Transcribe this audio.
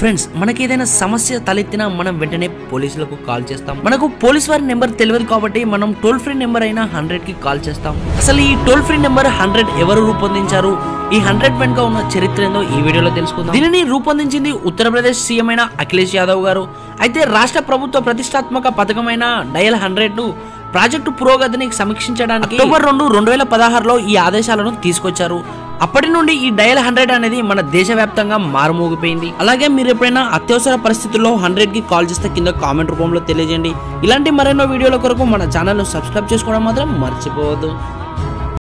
Friends మనకి ఏదైనా సమస్య తలెత్తినా మనం వెంటనే పోలీసులకు కాల్ చేస్తాం. మనకు పోలీస్ వారి నెంబర్ తెలియదు కాబట్టి మనం టోల్ ఫ్రీ నెంబర్ అయినా హండ్రెడ్కి కాల్ చేస్తాం. అసలు ఈ టోల్ ఫ్రీ నెంబర్ హండ్రెడ్ ఎవరు రూపొందించారు? ఈ హండ్రెడ్ వెనుక ఉన్న చరిత్ర ఏందో ఈ వీడియోలో తెలుసుకుందాం. దీనిని రూపొందించింది ఉత్తరప్రదేశ్ సీఎం అయిన అఖిలేష్ యాదవ్ గారు. అయితే రాష్ట్ర ప్రభుత్వ ప్రతిష్టాత్మక పథకమైన డయల్ హండ్రెడ్ను ప్రాజెక్టు పురోగతిని సమీక్షించడానికి అక్టోబర్ రెండు రెండు వేల పదహారులో ఈ ఆదేశాలను తీసుకొచ్చారు. అప్పటి నుండి ఈ డయల్ హండ్రెడ్ అనేది మన దేశవ్యాప్తంగా మారుమోగిపోయింది. అలాగే మీరు ఎప్పుడైనా అత్యవసర పరిస్థితుల్లో హండ్రెడ్కి కాల్ చేస్తే కింద కామెంట్ రూపంలో తెలియజేయండి. ఇలాంటి మరెన్నో వీడియోల కొరకు మన ఛానల్ సబ్స్క్రైబ్ చేసుకోవడం మాత్రం మర్చిపోవద్దు.